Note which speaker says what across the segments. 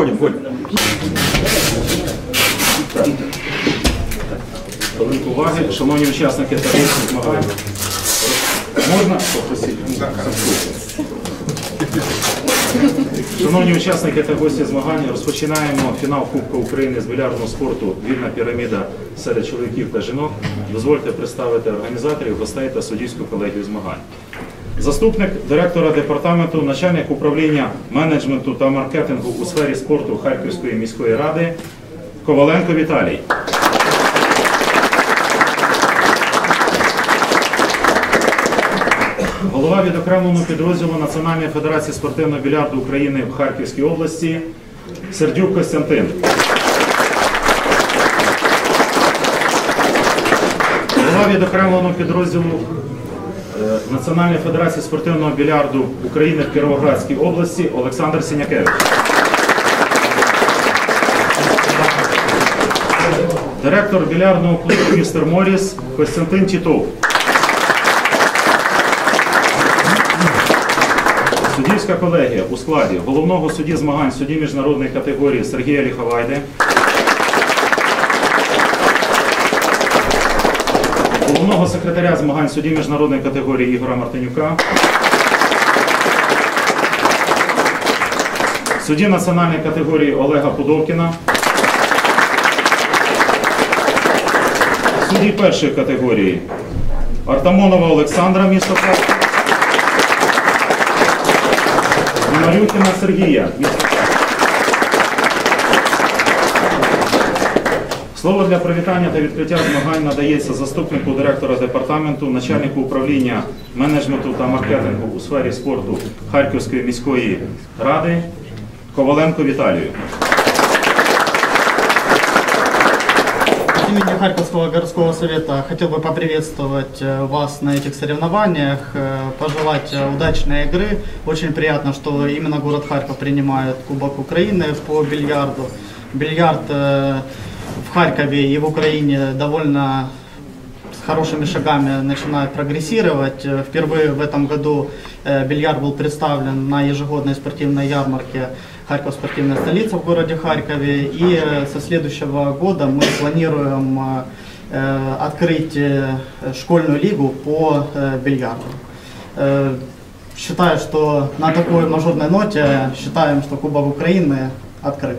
Speaker 1: Заходим, Коль.
Speaker 2: Хвилинку уваги, шановні учасники та гості змагань. Можна попросити? Шановні учасники та гості змагань, розпочинаємо фінал Кубку України з більярдного спорту Вільна піраміда серед чоловіків та жінок. Дозвольте представити організаторів, гостей та суддівську колегію змагань. Заступник директора департаменту, начальник управління менеджменту та маркетингу у сфері спорту Харківської міської ради Коваленко Віталій. Голова відокремленого підрозділу Національної федерації спортивного більярду України в Харківській області Сердюк Костянтин. Голова відокремленого підрозділу Національної федерації спортивного більярду України в Кіровоградській області Олександр Сінякевич. Директор більярдного клубу Містер Моріс Костянтин Тітов. Суддівська колегія у складі головного судді змагань судді міжнародної категорії Сергія Ліховайди, головного секретаря змагань судді міжнародної категорії Ігора Мартинюка, судді національної категорії Олега Пудовкіна, судді першої категорії Артамонова Олександра, місто. Марюхіна Сергія. місто Слово для привітання та відкриття змагань надається заступнику директора департаменту, начальнику управління менеджменту та маркетингу у сфері спорту Харківської міської ради Коваленко Віталію.
Speaker 3: От имени Харьковского городского совета хотел бы поприветствовать э, вас на этих соревнованиях, э, пожелать э, удачной игры. Очень приятно, что именно город Харьков принимает Кубок Украины по бильярду. Бильярд э, в Харькове и в Украине довольно с хорошими шагами начинает прогрессировать. Э, Впервые в этом году э, бильярд был представлен на ежегодной спортивной ярмарке Харьков спортивная столица в городе Харькове. И э, со следующего года мы планируем открыть школьную лигу по бильярду. Считаю, что на такой мажорной ноте считаем, что Кубок Украины открыт.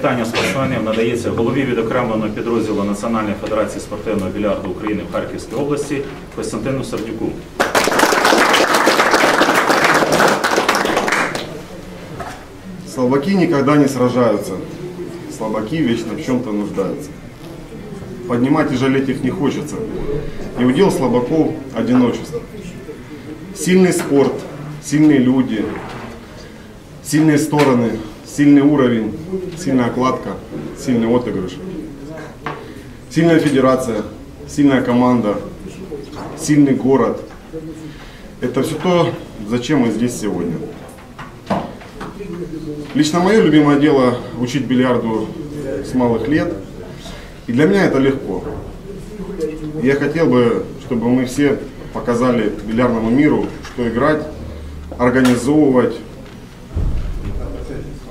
Speaker 2: Слово для привітання спортсменів надається голові відокремленого підрозділу Національної федерації спортивного більярду України в Харківській області Костянтину Сердюку.
Speaker 4: Слабаки никогда не сражаются. Слабаки вечно в чем-то нуждаются. Поднимать и жалеть их не хочется. И удел слабаков – одиночество. Сильный спорт, сильные люди, сильные стороны, сильный уровень, сильная кладка, сильный отыгрыш. Сильная федерация, сильная команда, сильный город. Это все то, зачем мы здесь сегодня. Лично мое любимое дело учить бильярду с малых лет. И для меня это легко. Я хотел бы, чтобы мы все показали бильярдному миру, что играть, организовывать,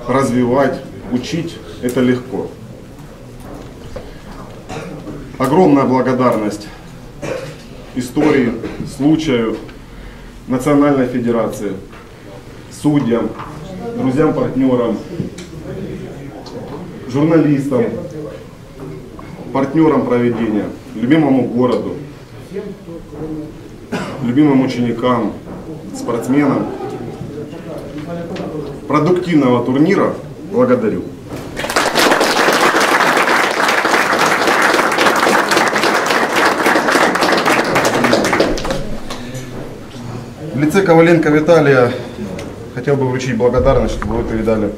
Speaker 4: развивать, учить – это легко. Огромная благодарность истории, случаю, Национальной Федерации, судьям, друзьям, партнерам, журналистам, партнерам проведения, любимому городу, любимым ученикам, спортсменам. Продуктивного турнира благодарю. В лице Коваленко Виталия хотел бы вручить благодарность, чтобы вы передали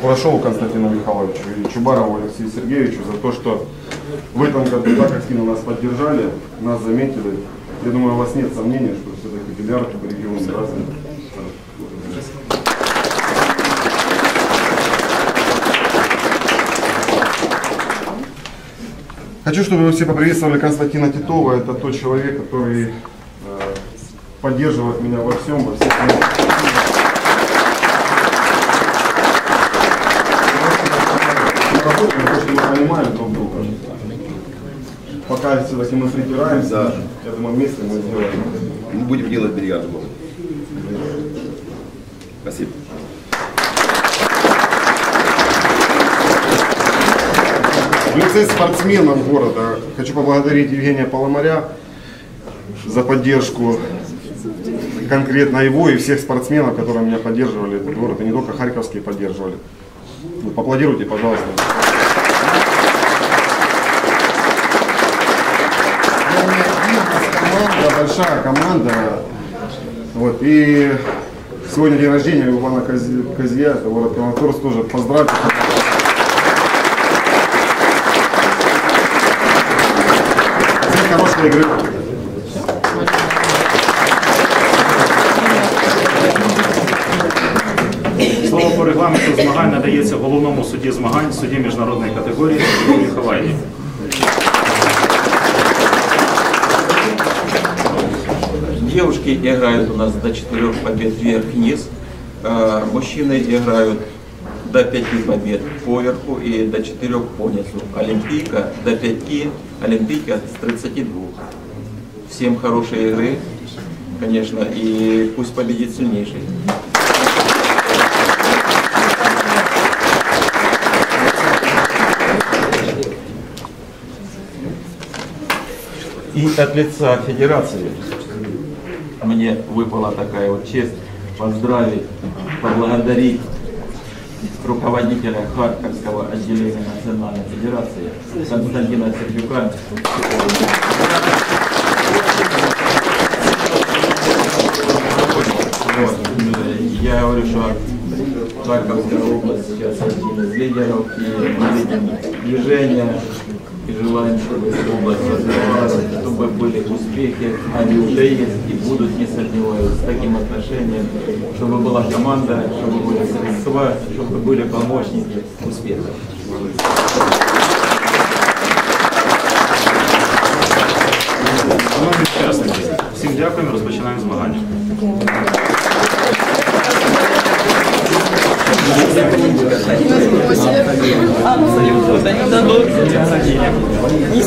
Speaker 4: Курашову Константину Михайловичу и Чубарову Алексею Сергеевичу за то, что в этом году так активно нас поддержали, нас заметили. Я думаю, у вас нет сомнений, что все-таки бильярд в регионе развит. Хочу, чтобы вы все поприветствовали Константина Титова. Это тот человек, который э, поддерживает меня во всем, во всех моих Мы работаем, то, что мы понимаем друг друга. Пока все-таки мы притираемся,
Speaker 1: Да.
Speaker 4: я думаю, вместе мы сделаем.
Speaker 1: Мы будем делать бильярд. Спасибо.
Speaker 4: В лице спортсменов города хочу поблагодарить Евгения Поломаря за поддержку конкретно его и всех спортсменов, которые меня поддерживали этот город, и не только харьковские поддерживали. Вы поаплодируйте, пожалуйста. Один, команда, большая команда. Вот, и сегодня день рождения Ивана Козья, город Краматорск, тоже поздравьте. Всем хорошей игры.
Speaker 2: Слово по регламенту змагань надається головному судді змагань, судді міжнародної категорії Юрію Хавайні.
Speaker 5: Девушки играют у нас до 4 побед вверх-вниз. А Мужчины играют до 5 побед поверху и до 4 по низу. Олимпийка до 5, Олимпийка с 32. Всем хорошей игры, конечно, и пусть победит сильнейший. И от лица Федерации. Мне выпала такая вот честь поздравить, поблагодарить руководителя Харьковского отделения Национальной Федерации Константина Сердюка. Я говорю, что Харьковская область сейчас один из лидеров, и мы и желаем, чтобы эта область развивалась, чтобы были успехи, они уже есть и будут, не сомневаюсь, с таким отношением, чтобы была команда, чтобы были средства, чтобы были помощники успехов.
Speaker 2: Шановні учасники, всім дякуємо, розпочинаємо змагання.
Speaker 6: Абсолютно не дадут. Не